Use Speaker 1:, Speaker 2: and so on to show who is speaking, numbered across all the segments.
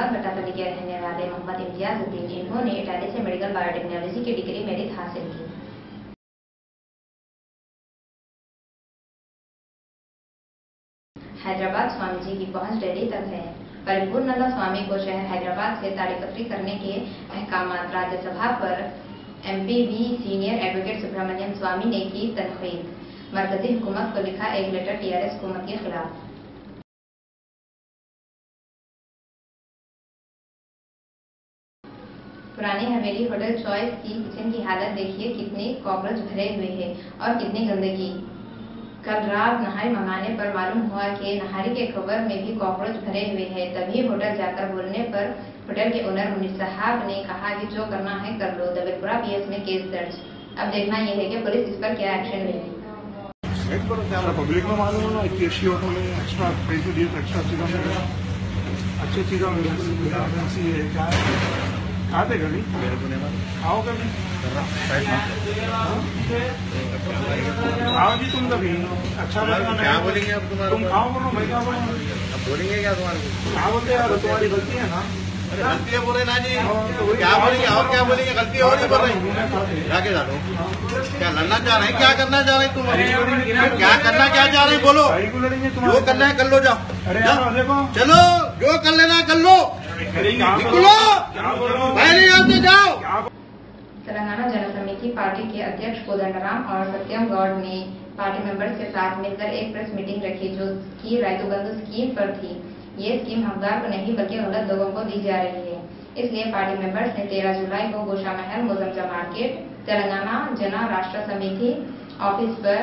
Speaker 1: हैदराबाद बटातली के रहने वाले मोहम्मद इम्तियाजुद्दीन इन्होंने इटाली से मेडिकल बायोटेक्नोलॉजी की डिग्री मेरिट हासिल की। हैदराबाद स्वामी जी की पहुँच दिल्ली तक है। परिपूर्णता स्वामी को शहर हैदराबाद से ताड़ीपत्री करने के अहकाम राज्यसभा पर एमपीवी सीनियर एडवोकेट सुब्रमण्यम स्वामी ने की तनकीद। मरकजी हुकूमत को लिखा एक लेटर टीआरएस हुकूमत के खिलाफ। पुराने हवेली होटल चॉइस की किचन की हालत देखिए कितने कॉकरोच भरे हुए हैं और कितनी गंदगी। कल रात नहारी मंगाने पर मालूम हुआ कि नहारी के कवर में भी कॉकरोच भरे हुए हैं। तभी होटल जाकर बोलने पर होटल के ओनर मुनीर साहब ने कहा कि जो करना है कर लो। दबेलपुरा पीएस में केस दर्ज। अब देखना यह है कि पुलिस इस पर क्या एक्शन लेगी
Speaker 2: अच्छी होटल है क्या है थे कभी? आओ कभी? आओ जी तुम कभी अच्छा लगेगा
Speaker 3: क्या बोलेंगे अब तुम्हारे
Speaker 2: तुम? आओ बोलो मैं क्या बोलूँ
Speaker 3: अब बोलेंगे क्या तुम्हारे
Speaker 2: क्या बोलते यार तुम्हारी गलती है ना।
Speaker 3: गलती है बोले ना जी।
Speaker 2: हाँ, तो
Speaker 3: क्या बोलेंगे? और क्या बोलेंगे? गलती और नहीं बोल रही
Speaker 2: घूमने खाते हैं।
Speaker 3: क्या डालो क्या लड़ना चाह रहे हैं? क्या करना चाह रहे हैं तुम? क्या करना क्या चाह रहे हैं? बोलो। जो करना है कर लो जाओ। चलो जो कर लेना कर लो।
Speaker 1: तेलंगाना जन समिति पार्टी के अध्यक्ष कोदंडराम और सत्यम गौड़ ने पार्टी मेंबर्स के साथ मिलकर एक प्रेस मीटिंग रखी जो की रायतु बंधु स्कीम पर थी। ये स्कीम हकदार को नहीं, बल्कि गलत लोगों को दी जा रही है। इसलिए पार्टी मेंबर्स ने 13 जुलाई को गोशा महल मुजम्जा मार्केट, तेलंगाना जना राष्ट्र समिति ऑफ़िस पर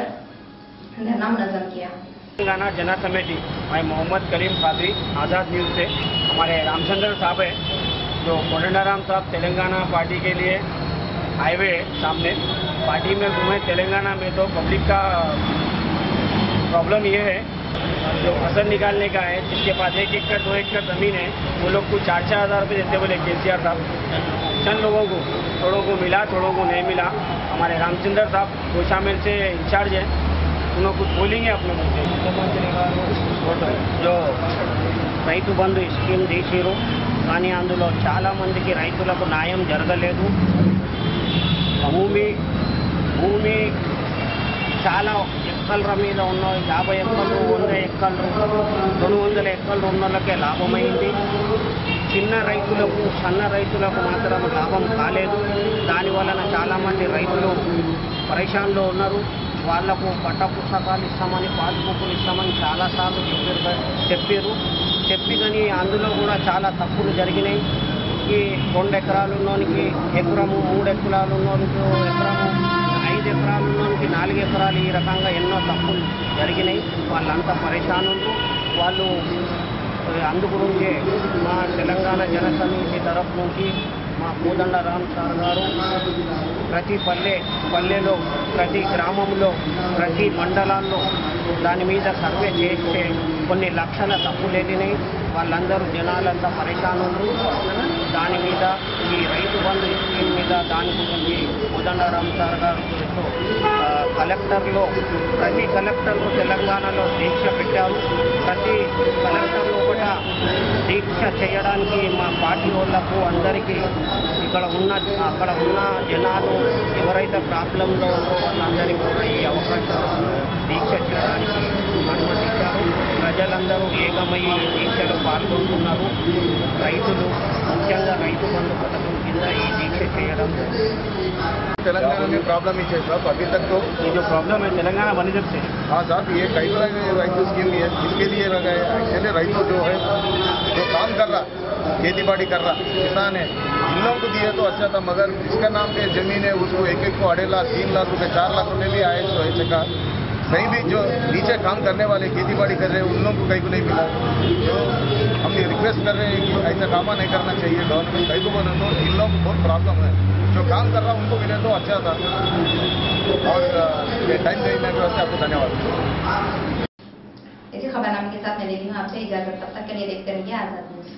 Speaker 1: धरना मुनजम किया।
Speaker 4: तेलंगाना जना समिति मैं मोहम्मद करीम खादरी, आज़ाद न्यूज़ से, हमारे रामचंद्र साहब है, जो कोडंडाराम साहब तेलंगाना पार्टी के लिए हाईवे सामने। पार्टी में घूमे तेलंगाना में तो पब्लिक का प्रॉब्लम ये है, जो फ़सल निकालने का है, जिसके पास एक एकड़, दो एकड़ ज़मीन है, वो लोग को चार चार हज़ार रुपये देते बोले के सी आर साहब। चंद लोगों को, थोड़ों को मिला, थोड़ों को नहीं मिला। हमारे रामचंद्र साहब गोशामिल से इंचार्ज है। उन्होंने कुछ बोलेंगे अपने मुँह से ముఖ్యమంత్రి గారు जो రైతు బంధు స్కీమ్ తీసిరు కానీ అందులో చాలామందికి రైతులకు న్యాయం జరగలేదు భూమి భూమి చాలా ఎక్కల మీద ఉన్న యాభై ఎక్కలు వంద ఎక్కలు రెండు వందల ఎక్కలు ఉన్న వాళ్ళకే లాభమైంది చిన్న రైతులకు సన్న రైతులకు మాత్రం లాభం కాలేదు దాని వలన చాలామంది రైతులు పరేషాన్లో ఉన్నారు వాళ్ళకు పట్ట పుస్తకాలు ఇస్తామని పాస్బుక్లు ఇస్తామని చాలాసార్లు చెప్పారు చెప్పారు. చెప్పి కానీ అందులో కూడా చాలా తప్పులు జరిగినాయి. ఈ రెండు ఎకరాలు ఉన్నోనికి ఎకరము మూడు ఎకరాలు ఉన్నోనికి ఎకరము ఐదు ఎకరాలు ఉన్నోనికి నాలుగు ఎకరాలు ఈ రకంగా ఎన్నో తప్పులు జరిగినాయి. వాళ్ళంతా పరేషానులు వాళ్ళు అందు గురించే మా తెలంగాణ జన సమితి తరఫు నుంచి మా కోదండ రామ్ సార్ గారు ప్రతి పల్లె పల్లెలో ప్రతి గ్రామంలో ప్రతి మండలాల్లో దాని మీద సర్వే చేస్తే కొన్ని లక్షల తప్పు వెళ్ళినాయి వాళ్ళందరూ జనాలంతా పరేషానులు దాని మీద ఈ రైతు బంధు స్కీమ్ మీద దాని గురించి ఉదండరామ్ సార్ గారు కలెక్టర్లో ప్రతి కలెక్టర్లు తెలంగాణలో దీక్ష పెట్టారు. ప్రతి కలెక్టర్లో కూడా దీక్ష చేయడానికి మా పార్టీ వాళ్ళకు అందరికీ ఇక్కడ ఉన్న అక్కడ ఉన్న జనాలు ఎవరైతే ప్రాబ్లంలో ఉన్నారో వాళ్ళందరికీ కూడా ఈ అవకాశం దీక్ష చేయడానికి అనుమతించారు ప్రజలందరూ ఏకమయ్యి ఈ దీక్షలో పాల్గొంటున్నారు రైతులు ముఖ్యంగా రైతు బంధు పథకం కింద ఈ దీక్ష చేయడం
Speaker 3: तेलंगाना में प्रॉब्लम ही है साहब अभी तक तो
Speaker 4: ये जो प्रॉब्लम है तेलंगाना बनिजर से
Speaker 3: हाँ साहब ये कई तरह की राइतु स्कीम है इसके लिए लगा है एक्चुअली राइतु जो है जो काम कर रहा खेती बाड़ी कर रहा किसान है इन लोगों को दिए तो अच्छा था मगर जिसका नाम पे जमीन है उसको एक एक को अढ़ाई लाख तीन लाख रुपए चार लाख रुपए भी आए सौ ऐसे का कहीं भी जो नीचे काम करने वाले खेती बाड़ी कर रहे हैं, उन लोगों को कहीं को नहीं मिला। तो हम ये रिक्वेस्ट कर रहे हैं कि ऐसा काम नहीं करना चाहिए गवर्नमेंट कहीं को तो इन लोगों को बहुत प्रॉब्लम है। जो काम कर रहा उनको मिले तो अच्छा था। और ये टाइम देने के वास्ते आपको धन्यवाद।
Speaker 1: के साथ मैं हूँ, आपसे इजाज़त। तब तक के लिए देखते रहिए, आज़ाद न्यूज़।